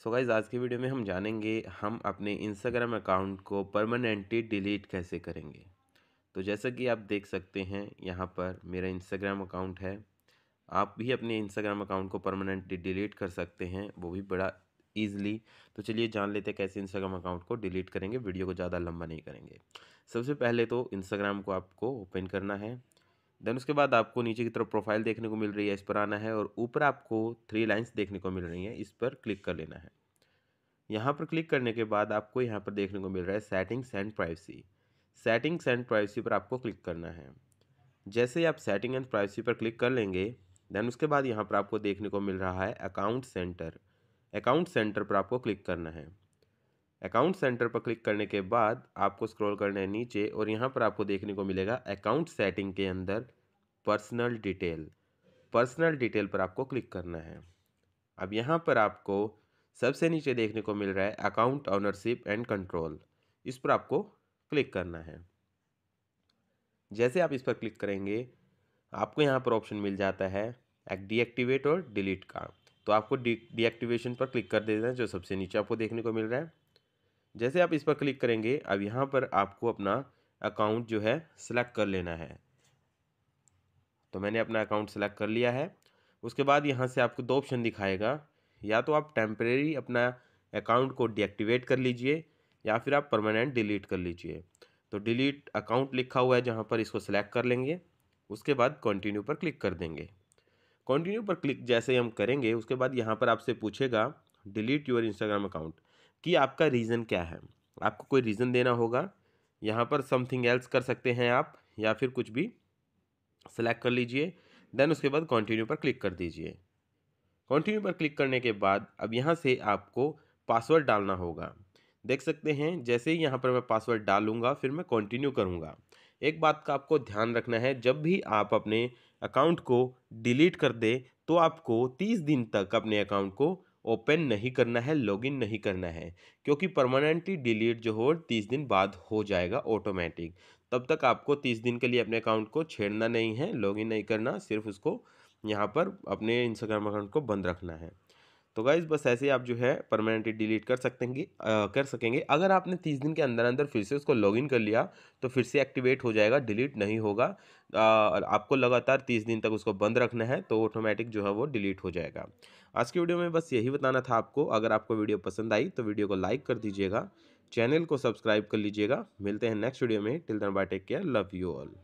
सो so guys आज की video में हम जानेंगे हम अपने इंस्टाग्राम अकाउंट को परमानेंटली डिलीट कैसे करेंगे। तो जैसा कि आप देख सकते हैं, यहाँ पर मेरा इंस्टाग्राम अकाउंट है। आप भी अपने इंस्टाग्राम अकाउंट को परमानेंटली डिलीट कर सकते हैं, वो भी बड़ा ईजिली तो चलिए जान लेते हैं कैसे इंस्टाग्राम अकाउंट को डिलीट करेंगे वीडियो को ज़्यादा लंबा नहीं करेंगे। सबसे पहले तो इंस्टाग्राम को आपको ओपन करना है। देन उसके बाद आपको नीचे की तरफ़ प्रोफ़ाइल देखने को मिल रही है, इस पर आना है और ऊपर आपको थ्री लाइंस देखने को मिल रही हैं, इस पर क्लिक कर लेना है। यहाँ पर क्लिक करने के बाद आपको यहाँ पर देखने को मिल रहा है settings and privacy settings and privacy पर आपको क्लिक करना है। जैसे ही आप सेटिंग एंड प्राइवेसी पर क्लिक कर लेंगे देन उसके बाद यहाँ पर आपको देखने को मिल रहा है अकाउंट सेंटर अकाउंट सेंटर पर आपको क्लिक करना है। अकाउंट सेंटर पर क्लिक करने के बाद आपको स्क्रॉल करना है नीचे और यहाँ पर आपको देखने को मिलेगा अकाउंट सेटिंग के अंदर पर्सनल डिटेल पर्सनल डिटेल पर आपको क्लिक करना है। अब यहाँ पर आपको सबसे नीचे देखने को मिल रहा है अकाउंट ऑनरशिप एंड कंट्रोल इस पर आपको क्लिक करना है। जैसे आप इस पर क्लिक करेंगे, आपको यहाँ पर ऑप्शन मिल जाता है डीएक्टिवेट और डिलीट का। तो आपको डीएक्टिवेशन पर क्लिक कर देना है, जो सबसे नीचे आपको देखने को मिल रहा है। जैसे आप इस पर क्लिक करेंगे, अब यहाँ पर आपको अपना अकाउंट जो है सिलेक्ट कर लेना है। तो मैंने अपना अकाउंट सेलेक्ट कर लिया है। उसके बाद यहाँ से आपको दो ऑप्शन दिखाएगा। या तो आप टेम्परेरी अपना अकाउंट को डीएक्टिवेट कर लीजिए या फिर आप परमानेंट डिलीट कर लीजिए। तो डिलीट अकाउंट लिखा हुआ है जहाँ पर इसको सिलेक्ट कर लेंगे। उसके बाद कंटिन्यू पर क्लिक कर देंगे। कंटिन्यू पर क्लिक जैसे हम करेंगे, उसके बाद यहाँ पर आपसे पूछेगा, डिलीट योर इंस्टाग्राम अकाउंट कि आपका रीज़न क्या है? आपको कोई रीज़न देना होगा? यहाँ पर समथिंग एल्स कर सकते हैं आप या फिर कुछ भी। सेलेक्ट कर लीजिए देन उसके बाद कंटिन्यू पर क्लिक कर दीजिए। कंटिन्यू पर क्लिक करने के बाद अब यहाँ से आपको पासवर्ड डालना होगा। देख सकते हैं, जैसे ही यहाँ पर मैं पासवर्ड डालूँगा, फिर मैं कंटिन्यू करूँगा। एक बात का आपको ध्यान रखना है, जब भी आप अपने अकाउंट को डिलीट कर दे तो आपको तीस दिन तक अपने अकाउंट को ओपन नहीं करना है, लॉगिन नहीं करना है, क्योंकि परमानेंटली डिलीट जो हो, तीस दिन बाद हो जाएगा ऑटोमेटिक तब तक आपको तीस दिन के लिए अपने अकाउंट को छेड़ना नहीं है, लॉगिन नहीं करना, सिर्फ़ उसको यहाँ पर अपने इंस्टाग्राम अकाउंट को बंद रखना है। तो गाइज़ बस ऐसे ही आप जो है परमानेंटली डिलीट कर सकते हैं कर सकेंगे। अगर आपने तीस दिन के अंदर अंदर फिर से उसको लॉगिन कर लिया तो फिर से एक्टिवेट हो जाएगा डिलीट नहीं होगा। आ, आपको लगातार तीस दिन तक उसको बंद रखना है तो ऑटोमेटिक जो है वो डिलीट हो जाएगा। आज की वीडियो में बस यही बताना था आपको। अगर आपको वीडियो पसंद आई तो वीडियो को लाइक कर दीजिएगा चैनल को सब्सक्राइब कर लीजिएगा। मिलते हैं नेक्स्ट वीडियो में। Till then bye take care love you all